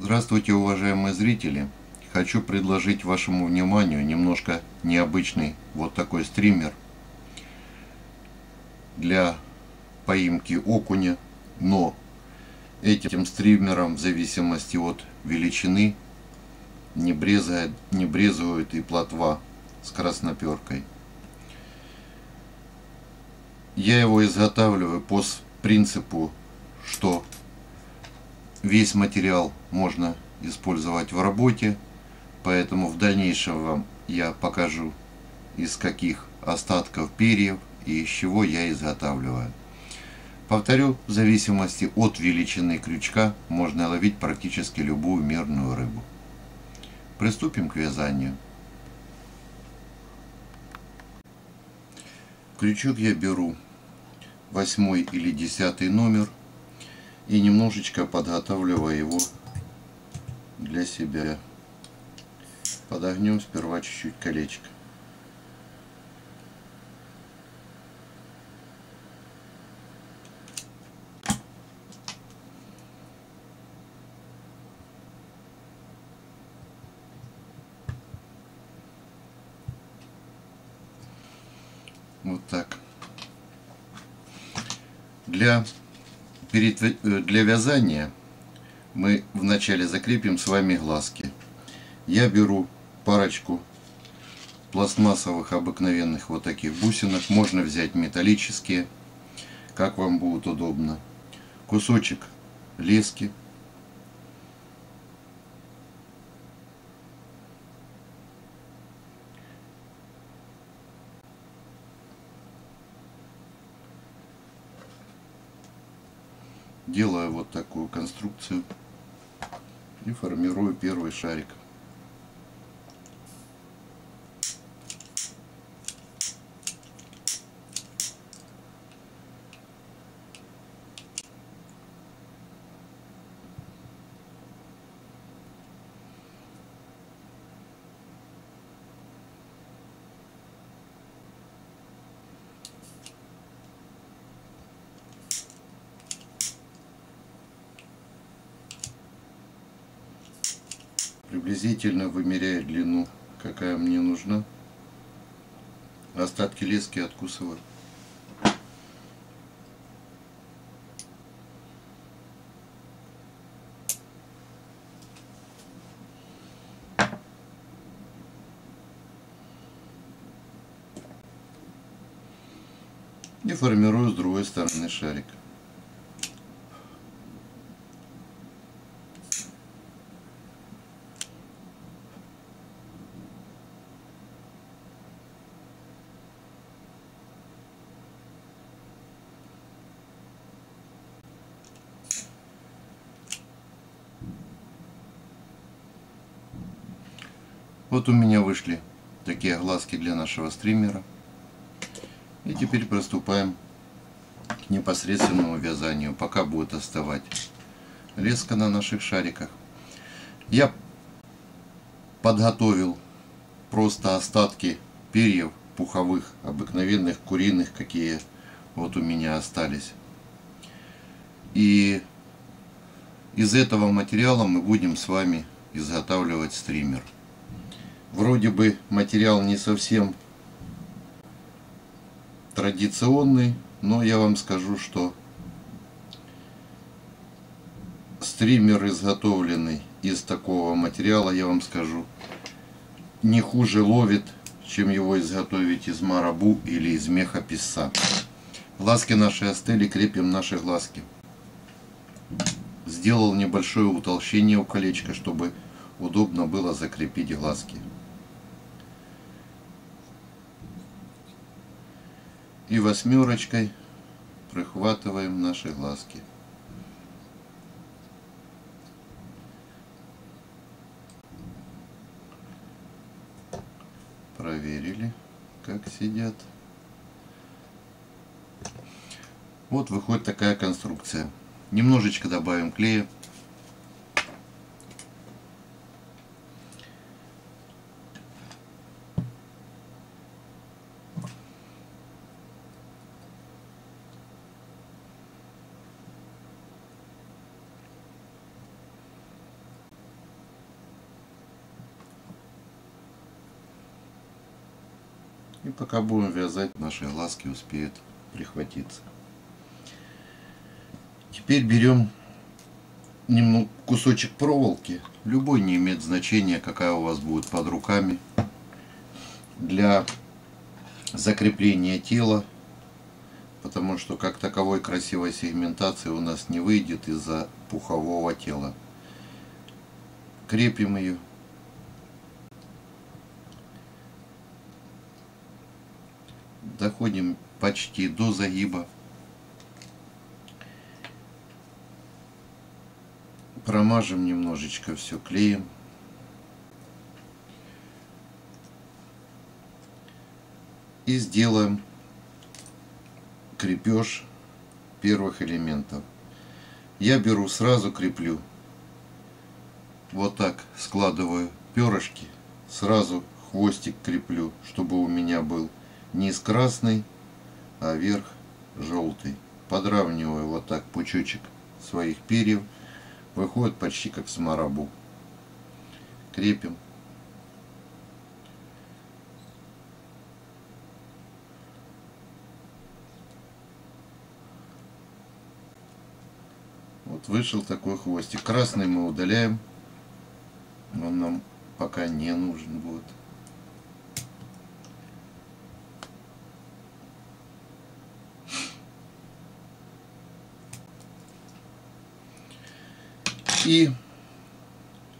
Здравствуйте, уважаемые зрители! Хочу предложить вашему вниманию немножко необычный вот такой стример для поимки окуня, но этим стримером в зависимости от величины не брезает, не брезует и плотва с красноперкой. Я его изготавливаю по принципу, что весь материал можно использовать в работе, поэтому в дальнейшем вам я покажу из каких остатков перьев и из чего я изготавливаю. Повторю, в зависимости от величины крючка можно ловить практически любую мерную рыбу. Приступим к вязанию. Крючок я беру восьмой или десятый номер – и немножечко подготавливая его для себя. Подогнем сперва чуть-чуть колечко. Вот так. Для для вязания мы вначале закрепим с вами глазки. Я беру парочку пластмассовых обыкновенных вот таких бусинок. Можно взять металлические, как вам будет удобно. Кусочек лески делаю вот такую конструкцию и формирую первый шарик. Приблизительно вымеряю длину, какая мне нужна. Остатки лески откусываю. И формирую с другой стороны шарик. Вот у меня вышли такие глазки для нашего стримера. И теперь приступаем к непосредственному вязанию, пока будет оставать леска на наших шариках. Я подготовил просто остатки перьев пуховых, обыкновенных куриных, какие вот у меня остались. И из этого материала мы будем с вами изготавливать стример. Вроде бы материал не совсем традиционный, но я вам скажу, что стример, изготовленный из такого материала, я вам скажу, не хуже ловит, чем его изготовить из марабу или из меха писа. Глазки наши остыли, крепим наши глазки. Сделал небольшое утолщение у колечка, чтобы удобно было закрепить глазки. И восьмерочкой прихватываем наши глазки. Проверили, как сидят. Вот выходит такая конструкция. Немножечко добавим клея. И пока будем вязать, наши глазки успеют прихватиться. Теперь берем немного кусочек проволоки. Любой не имеет значения, какая у вас будет под руками. Для закрепления тела потому что как таковой красивой сегментации у нас не выйдет из-за пухового тела. Крепим ее. Доходим почти до загиба. Промажем немножечко все клеем. И сделаем крепеж первых элементов. Я беру, сразу креплю. Вот так складываю перышки, сразу хвостик креплю, чтобы у меня был низ красный, а верх желтый. Подравниваю вот так пучочек своих перьев. Выходит почти как с марабу. Крепим. Вот вышел такой хвостик. Красный мы удаляем. Он нам пока не нужен будет. И,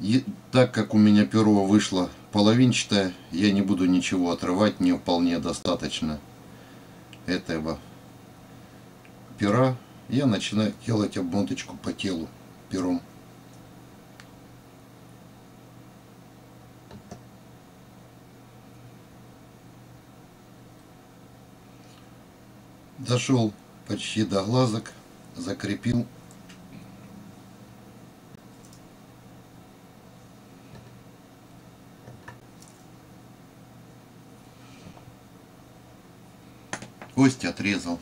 и так как у меня перо вышло половинчатое, я не буду ничего отрывать, мне вполне достаточно этого пера я начинаю делать обмоточку по телу пером. Дошел почти до глазок, закрепил. Кость отрезал.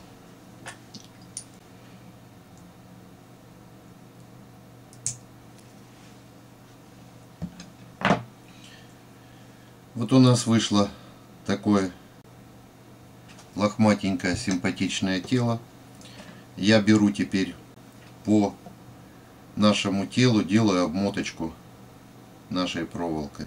Вот у нас вышло такое лохматенькое симпатичное тело. Я беру теперь по нашему телу, делаю обмоточку нашей проволокой.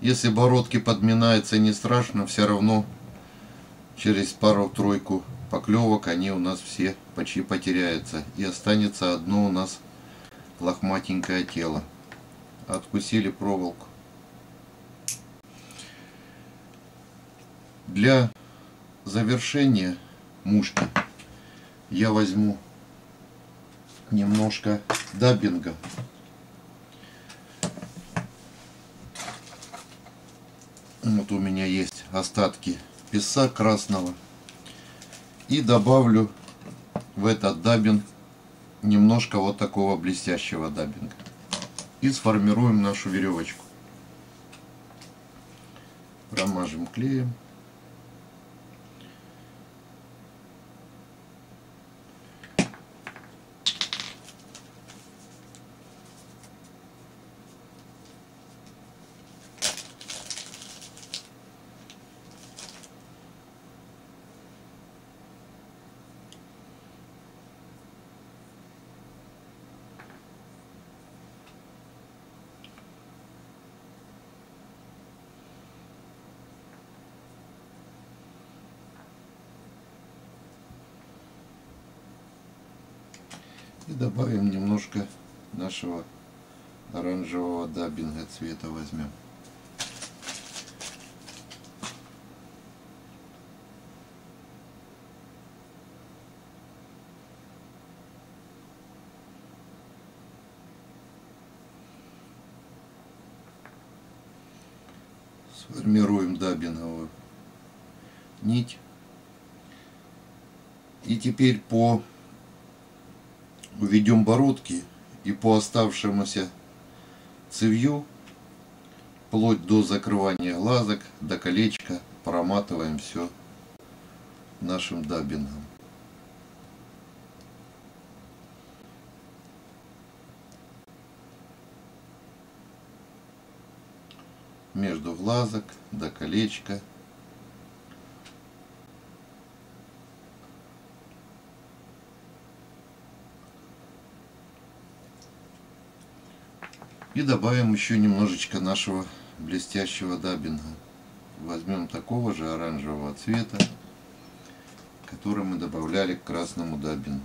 Если бородки подминаются не страшно, все равно через пару-тройку поклевок они у нас все почти потеряются. И останется одно у нас лохматенькое тело. Откусили проволоку. Для завершения мушки я возьму немножко даббинга. Вот у меня есть остатки песа красного. И добавлю в этот дабинг немножко вот такого блестящего дабинга. И сформируем нашу веревочку. Промажем клеем. И добавим немножко нашего оранжевого даббинга цвета возьмем. Сформируем даббинговую нить. И теперь по уведем бородки и по оставшемуся цевью, вплоть до закрывания глазок, до колечка, проматываем все нашим даббингом. Между глазок до колечка. И добавим еще немножечко нашего блестящего даббинга. Возьмем такого же оранжевого цвета, который мы добавляли к красному даббингу.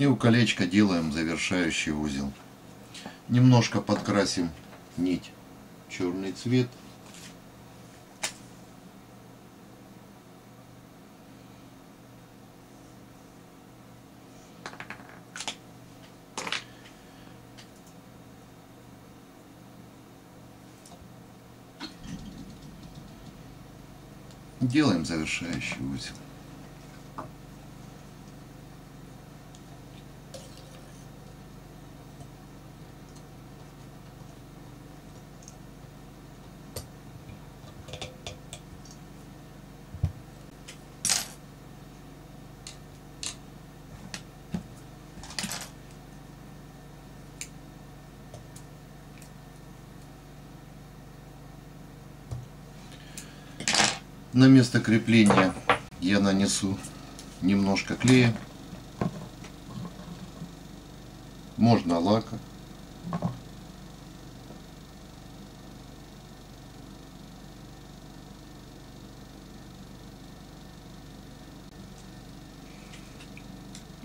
И у колечка делаем завершающий узел. Немножко подкрасим нить черный цвет. Делаем завершающий узел. На место крепления я нанесу немножко клея. Можно лака.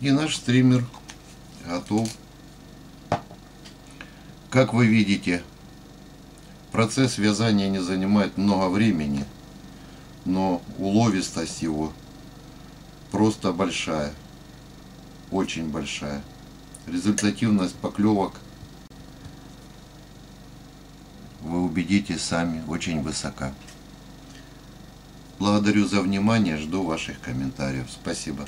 И наш стример готов. Как вы видите, процесс вязания не занимает много времени но уловистость его просто большая, очень большая. Результативность поклевок, вы убедитесь сами, очень высока. Благодарю за внимание, жду ваших комментариев. Спасибо.